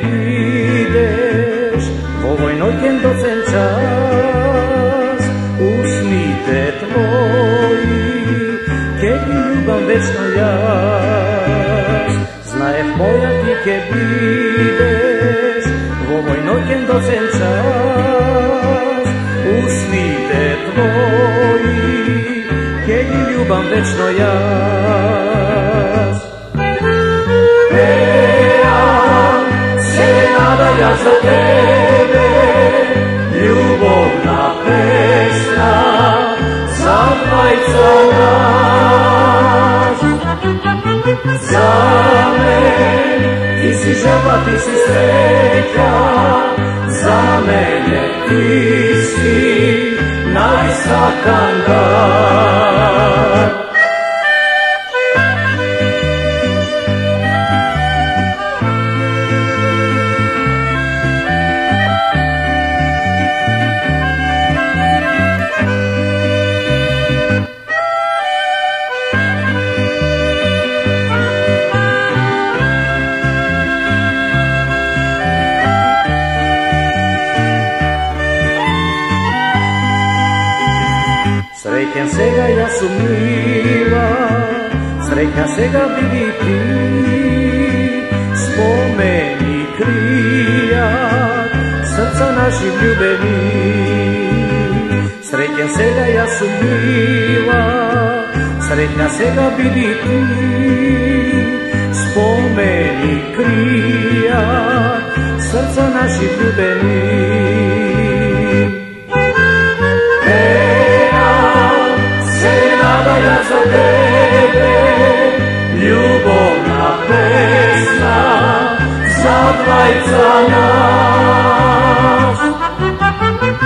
Ποιος είναι ο Καινός Εντζας; Ουσνίτε τού οι, και δι' η Λύπα μας θες νοιάς. Ξέρει ποιος είναι ο Καινός Εντζας; Ουσνίτε τού οι, και δι' η Λύπα. Dvajca nas. Za mene ti si žaba, ti si sreća, za mene ti si najsakan dan. Srećan ja sam mila, srećan sega vidi ti, spomeni krija, srca naših ljubeni. Srećan sega ja sam mila, srećan sega vidi ti, spomeni krija, srca naših ljubeni.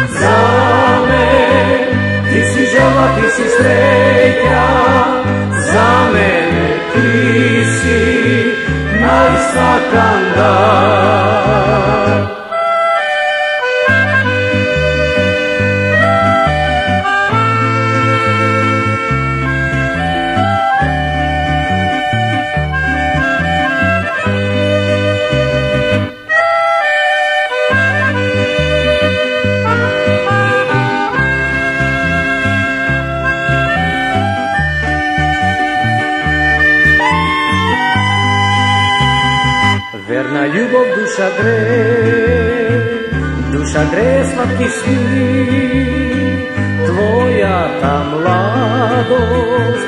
Za me ti si žela, ti si sreća, za mene ti si najsakan dan. να λιούγω τους αντρές, τους αντρές μ' απτυσί, τβόια τα μλάδος,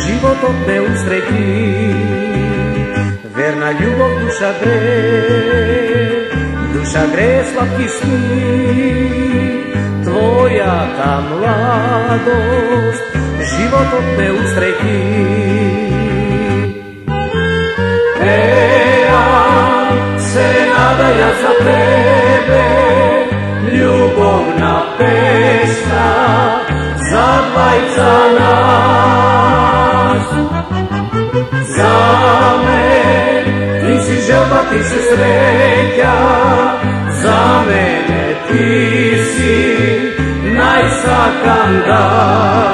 ζήγω το πέου στρεκί. Δερ να λιούγω τους αντρές, τους αντρές μ' απτυσί, τα μλάδος, ζήγω το πέου στρεκί. Ζάμε, ει ει Jehovah τη Εστρέφεια, Ζάμε, ει ει να εισακάντα.